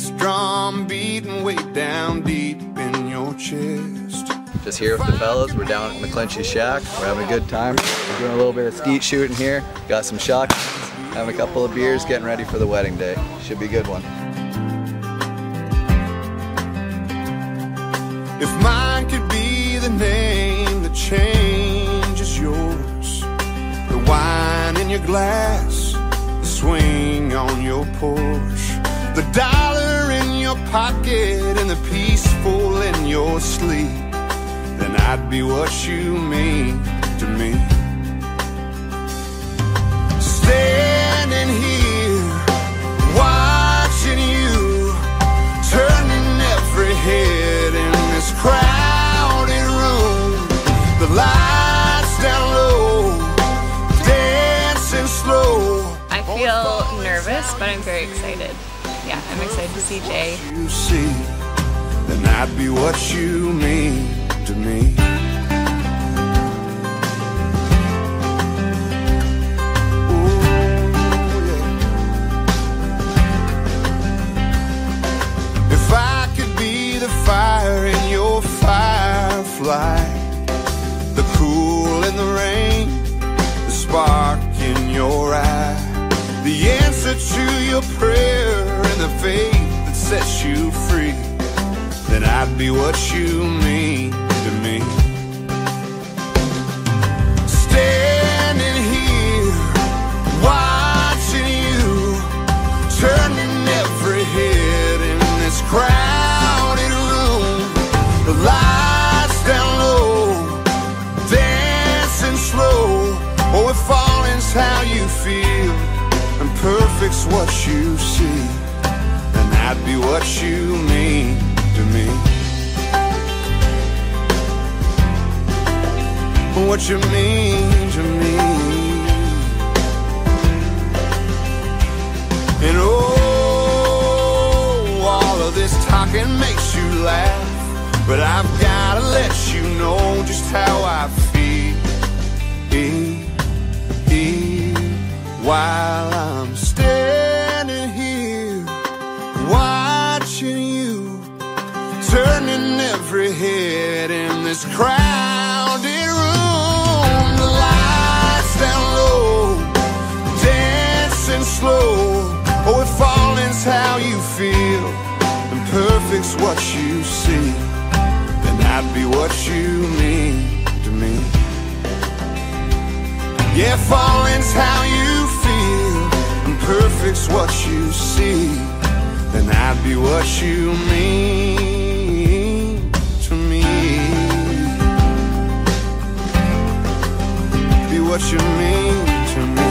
bass drum beating way down deep in your chest. Just here with the fellas. We're down at McClinchy Shack. We're having a good time. We're doing a little bit of skeet shooting here. Got some shock. Having a couple of beers, getting ready for the wedding day. Should be a good one. If mine could be the name that changes yours, the wine in your glass, the swing on your Porsche, the dollar your pocket, and the peaceful in your sleep, then I'd be what you mean to me. Standing here, watching you, turning every head in this crowded room. The lights down low, dancing slow. I feel nervous, but I'm very excited. Yeah, I'm excited to see Jay. You see, then I'd be what you mean to me. Ooh, yeah. If I could be the fire in your firefly, the cool in the rain, the spark in your eye, the answer to your prayer, the faith that sets you free, then I'd be what you mean to me. Standing here, watching you, turning every head in this crowded room. The lights down low, dancing slow. Oh, if falling's how you feel, and perfect's what you see, what you mean to me. What you mean to me. And oh, all of this talking makes you laugh. But I've gotta let you know just how I feel. Turning every head in this crowded room. The lights down low, dancing slow. Oh, if falling's how you feel, and perfect's what you see, then I'd be what you mean to me. Yeah, falling's how you feel, and perfect's what you see, then I'd be what you mean what you mean to me.